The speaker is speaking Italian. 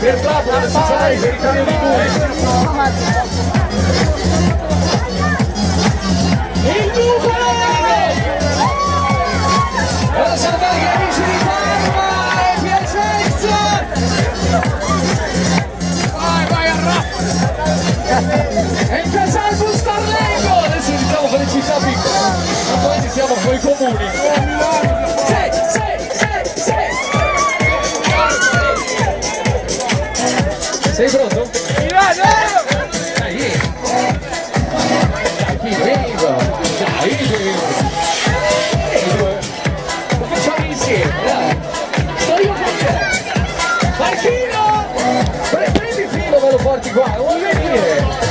per non si sai per il cambio di due il numero Buona salutare gli amici di Parma e Piacenza vai vai a rap e in casa il Bustarlego adesso le città piccole. Ma poi iniziamo con i comuni seis bronzão. Aí. Aqui vem, Aí vem. Vou fechar em cima. Estou aí o Vai, Chino. Vai, Felipe Filho, mano, forte igual. Vamos ver aqui.